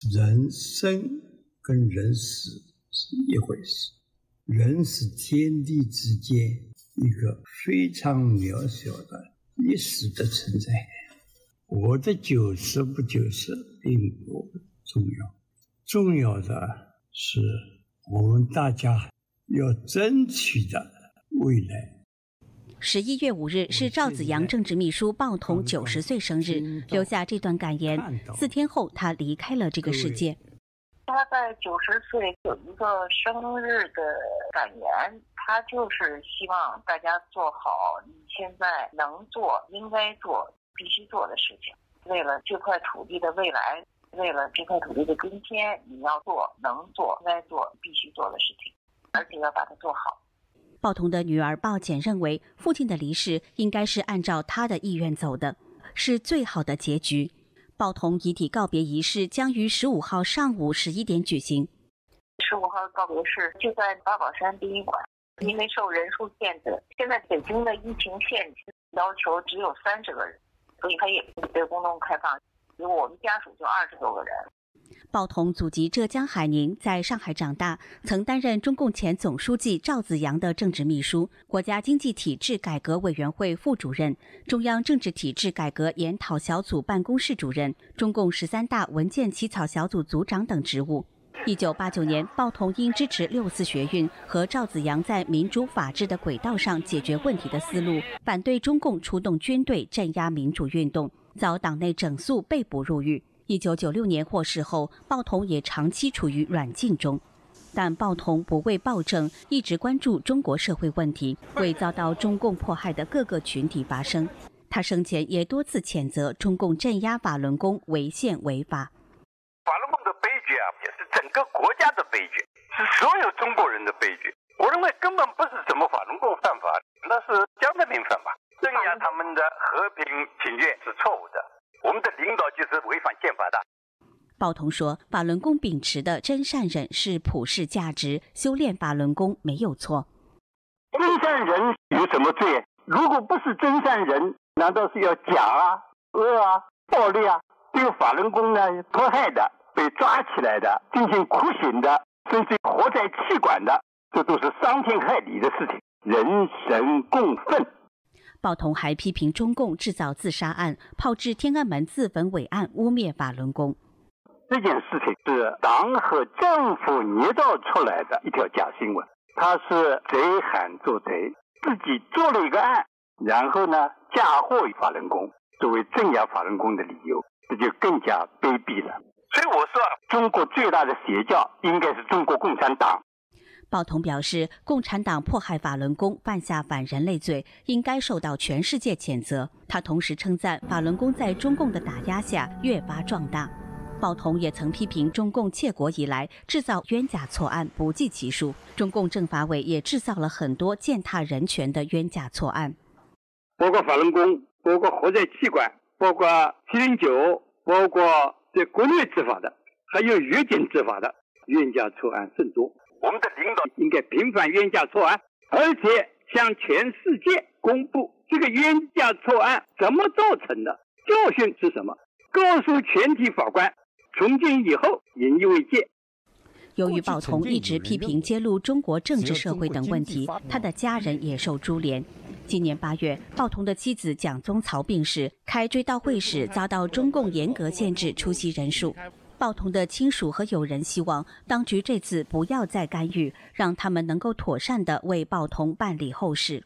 人生跟人死是一回事，人是天地之间一个非常渺小的历史的存在，我的九十不九十并不重要，重要的是我们大家要争取的未来。十一月五日是赵子阳政治秘书鲍同九十岁生日，留下这段感言。四天后，他离开了这个世界。他在九十岁有一个生日的感言，他就是希望大家做好你现在能做、应该做、必须做的事情。为了这块土地的未来，为了这块土地的今天，你要做能做、应该做、必须做的事情，而且要把它做好。鲍同的女儿鲍简认为，父亲的离世应该是按照他的意愿走的，是最好的结局。鲍同遗体告别仪式将于十五号上午十一点举行。十五号告别式就在八宝山殡仪馆，因为受人数限制，现在北京的疫情限制要求只有三十个人，所以他也不对公众开放。有我们家属就二十多个人。鲍同祖籍浙江海宁，在上海长大，曾担任中共前总书记赵紫阳的政治秘书、国家经济体制改革委员会副主任、中央政治体制改革研讨小组办公室主任、中共十三大文件起草小组组长等职务。一九八九年，鲍同因支持六四学运和赵紫阳在民主法治的轨道上解决问题的思路，反对中共出动军队镇压民主运动，遭党内整肃，被捕入狱。一九九六年获释后，鲍同也长期处于软禁中，但鲍同不畏暴政，一直关注中国社会问题，为遭到中共迫害的各个群体发声。他生前也多次谴责中共镇压法轮功违宪违法。法轮功的悲剧啊，也是整个国家的悲剧，是所有中国人的悲剧。我认为根本不是什么法轮功犯法，那是江泽民犯法，镇压他们的和平请愿是错误的。我们的领导就是违反宪法的。鲍同说：“法轮功秉持的真善忍是普世价值，修炼法轮功没有错。真善人有什么罪？如果不是真善人，难道是要假啊、恶啊、暴力啊？对法轮功呢迫害的、被抓起来的、进行酷刑的，甚至活在气管的，这都是伤天害理的事情。人神共愤。”鲍同还批评中共制造自杀案、炮制天安门自焚伪案，污蔑法轮功。这件事情是党和政府捏造出来的一条假新闻，他是贼喊捉贼，自己做了一个案，然后呢嫁祸于法轮功，作为镇压法轮功的理由，这就更加卑鄙了。所以我说，中国最大的邪教应该是中国共产党。鲍同表示，共产党迫害法轮功，犯下反人类罪，应该受到全世界谴责。他同时称赞法轮功在中共的打压下越发壮大。鲍同也曾批评中共窃国以来制造冤假错案不计其数，中共政法委也制造了很多践踏人权的冤假错案，包括法轮功，包括活在气管，包括七零九，包括在国内执法的，还有越境执法的冤假错案甚多。我们的领导应该平反冤假错案，而且向全世界公布这个冤假错案怎么造成的，教训是什么，告诉全体法官，从今以后引以为戒。由于鲍同一直批评揭露中国政治社会等问题，他的家人也受株连。今年八月，鲍同的妻子蒋宗曹病逝，开追悼会时遭到中共严格限制出席人数。鲍童的亲属和友人希望当局这次不要再干预，让他们能够妥善地为鲍童办理后事。